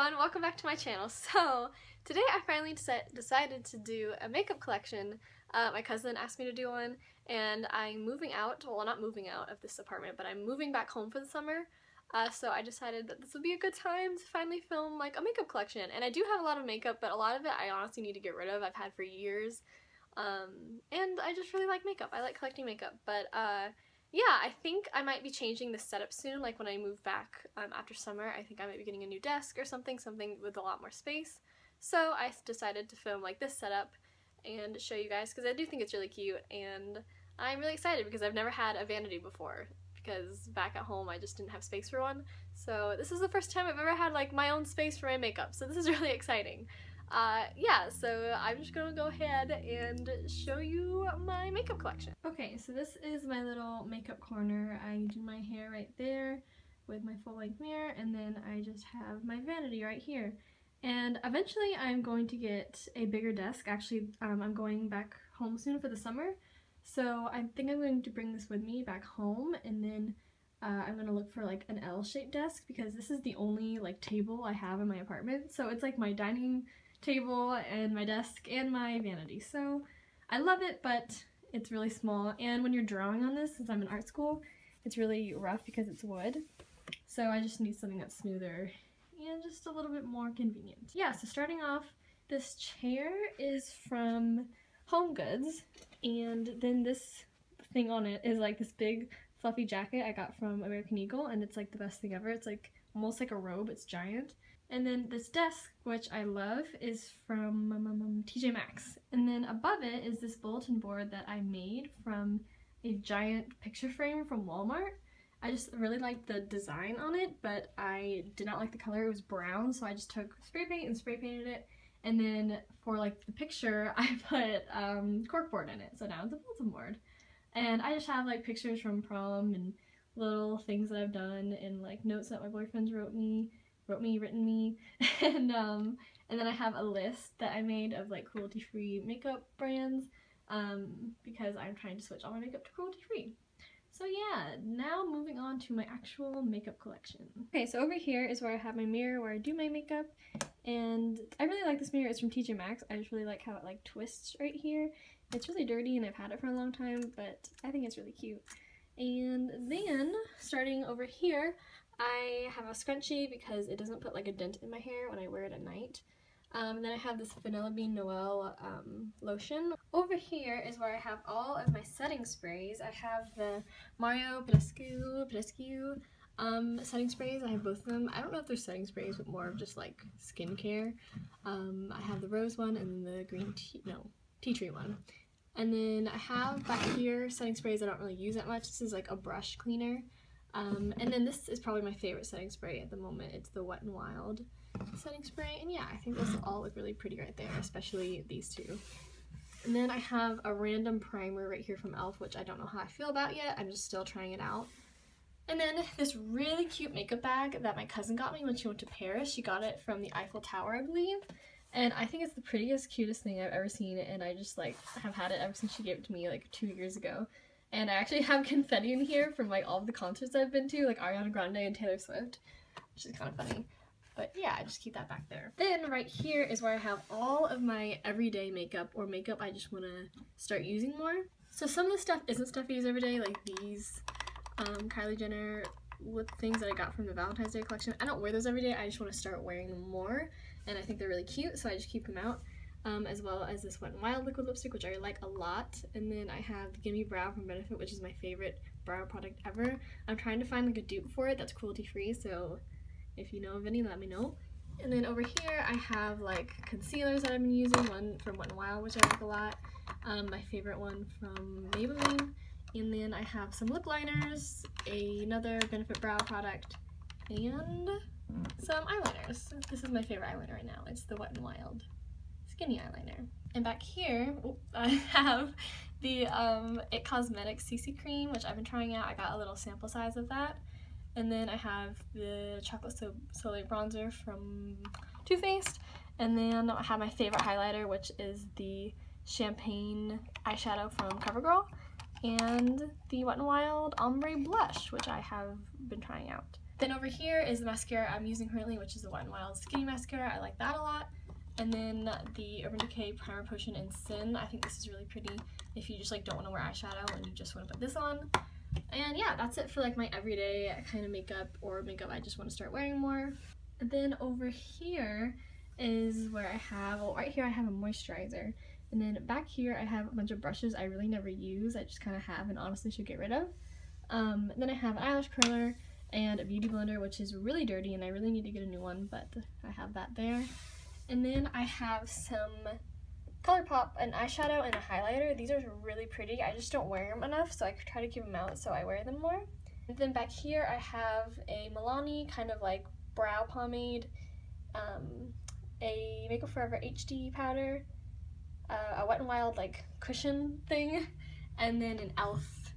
everyone, welcome back to my channel. So, today I finally decided to do a makeup collection. Uh, my cousin asked me to do one, and I'm moving out, well not moving out of this apartment, but I'm moving back home for the summer. Uh, so I decided that this would be a good time to finally film like a makeup collection. And I do have a lot of makeup, but a lot of it I honestly need to get rid of. I've had for years. Um, and I just really like makeup. I like collecting makeup. But uh, yeah, I think I might be changing the setup soon, like when I move back um, after summer. I think I might be getting a new desk or something, something with a lot more space. So I decided to film like this setup and show you guys because I do think it's really cute and I'm really excited because I've never had a vanity before because back at home I just didn't have space for one. So this is the first time I've ever had like my own space for my makeup, so this is really exciting. Uh, yeah, so I'm just gonna go ahead and show you my makeup collection. Okay, so this is my little makeup corner. I do my hair right there with my full-length mirror, and then I just have my vanity right here. And eventually I'm going to get a bigger desk. Actually, um, I'm going back home soon for the summer, so I think I'm going to bring this with me back home, and then uh, I'm gonna look for like an L-shaped desk because this is the only like table I have in my apartment. So it's like my dining table and my desk and my vanity. So I love it, but it's really small. And when you're drawing on this, since I'm in art school, it's really rough because it's wood. So I just need something that's smoother and just a little bit more convenient. Yeah, so starting off, this chair is from Home Goods. And then this thing on it is like this big fluffy jacket I got from American Eagle. And it's like the best thing ever. It's like almost like a robe. It's giant. And then this desk, which I love, is from um, um, um TJ Maxx. And then above it is this bulletin board that I made from a giant picture frame from Walmart. I just really liked the design on it, but I did not like the color. It was brown, so I just took spray paint and spray painted it. And then for like the picture, I put um, corkboard in it, so now it's a bulletin board. And I just have like pictures from prom and little things that I've done and like notes that my boyfriends wrote me wrote me, written me, and um, and then I have a list that I made of like cruelty-free makeup brands um, because I'm trying to switch all my makeup to cruelty-free. So yeah, now moving on to my actual makeup collection. Okay, so over here is where I have my mirror where I do my makeup, and I really like this mirror. It's from TJ Maxx. I just really like how it like twists right here. It's really dirty and I've had it for a long time, but I think it's really cute. And then, starting over here, I have a scrunchie because it doesn't put like a dent in my hair when I wear it at night. Um, then I have this Vanilla Bean Noel um, lotion. Over here is where I have all of my setting sprays. I have the Mario Badescu, Badescu um, setting sprays. I have both of them. I don't know if they're setting sprays, but more of just like skincare. Um, I have the rose one and the green tea, no, tea tree one. And then I have back here setting sprays I don't really use that much. This is like a brush cleaner. Um, and then this is probably my favorite setting spray at the moment. It's the Wet n Wild setting spray. And yeah, I think those all look really pretty right there, especially these two. And then I have a random primer right here from e.l.f. which I don't know how I feel about yet. I'm just still trying it out. And then this really cute makeup bag that my cousin got me when she went to Paris. She got it from the Eiffel Tower, I believe. And I think it's the prettiest, cutest thing I've ever seen. And I just like have had it ever since she gave it to me like two years ago. And I actually have confetti in here from like all of the concerts I've been to, like Ariana Grande and Taylor Swift, which is kind of funny. But yeah, I just keep that back there. Then right here is where I have all of my everyday makeup or makeup I just want to start using more. So some of the stuff isn't stuff I use every day, like these um, Kylie Jenner lip things that I got from the Valentine's Day collection. I don't wear those every day, I just want to start wearing them more. And I think they're really cute, so I just keep them out um, as well as this Wet n Wild liquid lipstick, which I like a lot. And then I have the Gimme Brow from Benefit, which is my favorite brow product ever. I'm trying to find like a dupe for it that's cruelty free, so if you know of any, let me know. And then over here I have like concealers that I've been using, one from Wet n Wild, which I like a lot. Um, my favorite one from Maybelline. And then I have some lip liners, another Benefit brow product, and some eyeliners. This is my favorite eyeliner right now. It's the Wet n Wild skinny eyeliner. And back here, I have the um, It Cosmetics CC Cream, which I've been trying out. I got a little sample size of that. And then I have the Chocolate so Soleil Bronzer from Too Faced. And then I have my favorite highlighter, which is the Champagne eyeshadow from CoverGirl. And the Wet n Wild Ombre Blush, which I have been trying out. Then over here is the mascara I'm using currently, which is the Wet n Wild Skinny Mascara. I like that a lot. And then the Urban Decay Primer Potion in Sin. I think this is really pretty if you just like don't want to wear eyeshadow and you just want to put this on. And yeah, that's it for like my everyday kind of makeup or makeup I just want to start wearing more. And then over here is where I have, well right here I have a moisturizer. And then back here I have a bunch of brushes I really never use. I just kind of have and honestly should get rid of. Um, then I have an eyelash curler and a beauty blender which is really dirty and I really need to get a new one but I have that there. And then I have some ColourPop, an eyeshadow, and a highlighter. These are really pretty. I just don't wear them enough, so I try to keep them out so I wear them more. And then back here I have a Milani kind of like brow pomade, um, a Makeup Forever HD powder, uh, a Wet n Wild like cushion thing, and then an e.l.f.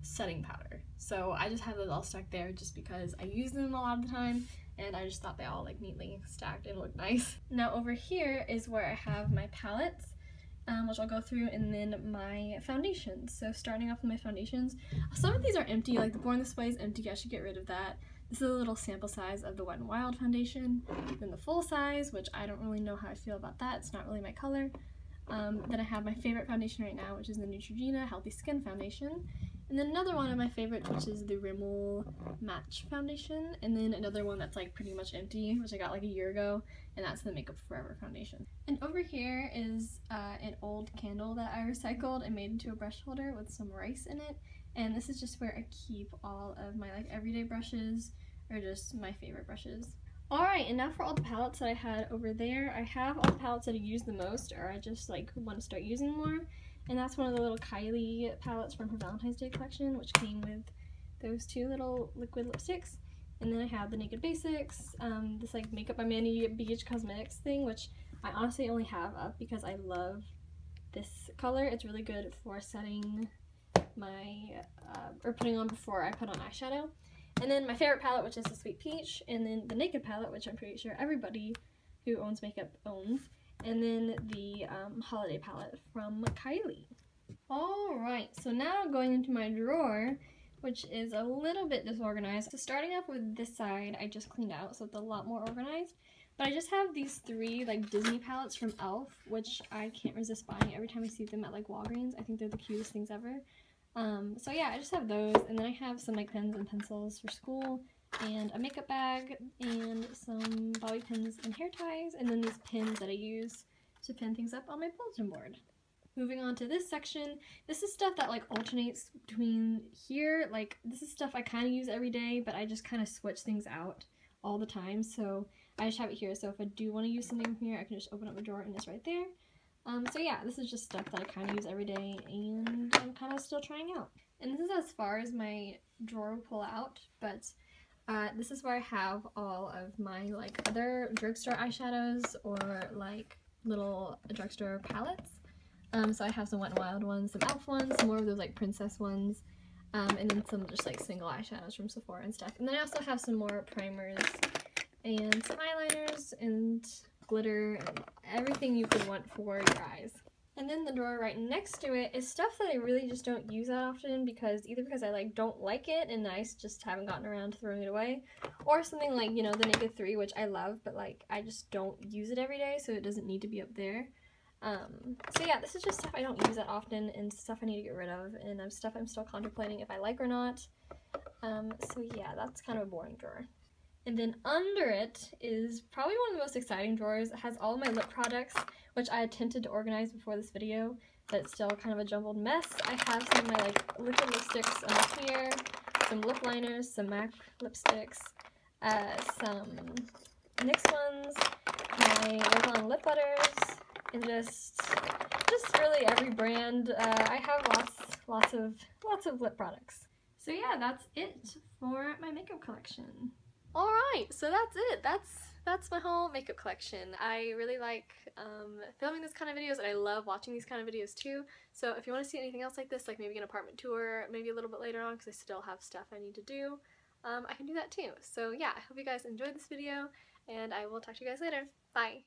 setting powder. So I just have those all stuck there just because I use them a lot of the time and I just thought they all like neatly stacked and looked nice. Now over here is where I have my palettes, um, which I'll go through, and then my foundations. So starting off with my foundations, some of these are empty, like the Born This Way is empty, I should get rid of that. This is a little sample size of the Wet n Wild foundation. Then the full size, which I don't really know how I feel about that, it's not really my color. Um, then I have my favorite foundation right now, which is the Neutrogena Healthy Skin Foundation. And then another one of my favorites, which is the Rimmel Match Foundation. And then another one that's like pretty much empty, which I got like a year ago, and that's the Makeup Forever Foundation. And over here is uh, an old candle that I recycled and made into a brush holder with some rice in it. And this is just where I keep all of my like everyday brushes, or just my favorite brushes. Alright, and now for all the palettes that I had over there. I have all the palettes that I use the most, or I just like want to start using more. And that's one of the little Kylie palettes from her Valentine's Day collection, which came with those two little liquid lipsticks. And then I have the Naked Basics, um, this like Makeup by Mandy Beach Cosmetics thing, which I honestly only have up because I love this color. It's really good for setting my, uh, or putting on before I put on eyeshadow. And then my favorite palette, which is the Sweet Peach, and then the Naked palette, which I'm pretty sure everybody who owns makeup owns and then the um, holiday palette from Kylie. Alright, so now going into my drawer, which is a little bit disorganized. So starting off with this side, I just cleaned out, so it's a lot more organized. But I just have these three like Disney palettes from e.l.f., which I can't resist buying every time I see them at like Walgreens. I think they're the cutest things ever. Um, so yeah, I just have those, and then I have some like pens and pencils for school, and a makeup bag and some bobby pins and hair ties and then these pins that I use to pin things up on my bulletin board. Moving on to this section, this is stuff that like alternates between here, like this is stuff I kind of use every day but I just kind of switch things out all the time so I just have it here so if I do want to use something from here I can just open up a drawer and it's right there. Um, so yeah, this is just stuff that I kind of use every day and I'm kind of still trying out. And this is as far as my drawer will pull out, but uh, this is where I have all of my like other drugstore eyeshadows or like little drugstore palettes. Um, so I have some Wet n Wild ones, some e.l.f. ones, some more of those like princess ones, um, and then some just like single eyeshadows from Sephora and stuff. And then I also have some more primers and some eyeliners and glitter and everything you could want for your eyes. And then the drawer right next to it is stuff that I really just don't use that often because either because I like don't like it and I just haven't gotten around to throwing it away or something like, you know, the Naked 3 which I love but like I just don't use it every day so it doesn't need to be up there. Um, so yeah, this is just stuff I don't use that often and stuff I need to get rid of and um, stuff I'm still contemplating if I like or not. Um, so yeah, that's kind of a boring drawer. And then under it is probably one of the most exciting drawers. It has all my lip products, which I attempted to organize before this video, but it's still kind of a jumbled mess. I have some of my like liquid lipsticks under here, some lip liners, some MAC lipsticks, uh, some NYX ones, my Revlon lip butters, and just just really every brand. Uh, I have lots lots of lots of lip products. So yeah, that's it for my makeup collection. Alright, so that's it. That's that's my whole makeup collection. I really like um, filming this kind of videos and I love watching these kind of videos too. So if you want to see anything else like this, like maybe an apartment tour, maybe a little bit later on because I still have stuff I need to do, um, I can do that too. So yeah, I hope you guys enjoyed this video and I will talk to you guys later. Bye!